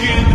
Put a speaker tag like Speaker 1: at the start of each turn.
Speaker 1: walking